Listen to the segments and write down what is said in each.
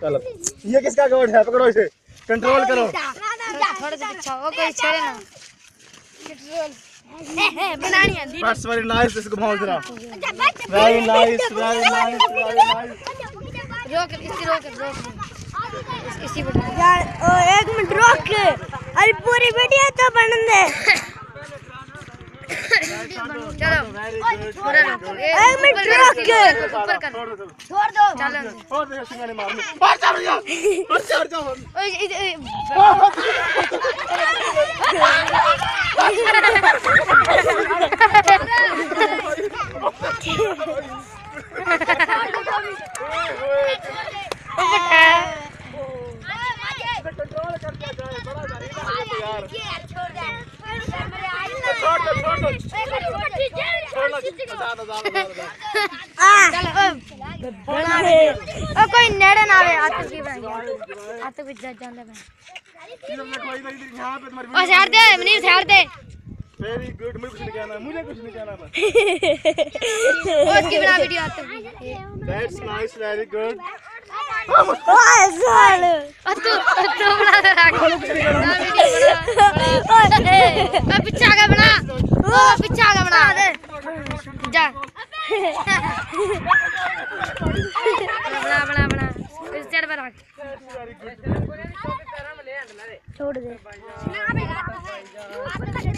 चलो। ये किसका गोट है? पकड़ो इसे। कंट्रोल करो। थोड़ा सा पीछा वो कोई छेड़े ना बनानी है दैट्स वेरी नाइस इसको घुमाओ जरा। Very nice very nice very nice रोक इसी रोक रोक। इस- इसी पे यार ओ, एक मिनट रोक। अरे पूरी वीडियो तो बन दे चलो। पूरा रोक। एक मिनट ऊपर कर, कर। छोड़ दो छोड़ दो। चलो और देखो सिंगाने मारने और चढ़ जा और चढ़ जा इध- कंट्रोल करके जाए बड़ा जा यार छोड़ दो। छोड़ दो छोड़ दो। ओ, ओ कोई नेड़े ना आवे आतक की बनाई आतक भी जा जाने बना इधर देखो इधर इधर यहाँ पे तुम्हारी ओ छाड़ दे मनीर छाड़ दे। वेरी गुड मुझे कुछ नहीं कहना मुझे कुछ नहीं कहना बस। ओ इसकी बना वीडियो आतक की दैट्स नाइस वेरी गुड ओए साल ओ तू तू बना दे राख बना वीडियो बना। ओ पीछे आगे बना। ओ पीछे आगे बना। जा। बना बना बना। इस साइड पर रख। छोड़ दे।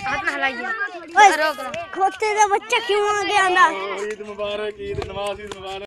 हाथ में हिलाइए ओए रोक रोक खोते का बच्चा क्यों आ गया अंदर? ईद मुबारक ईद नमाज़ ईद मुबारक।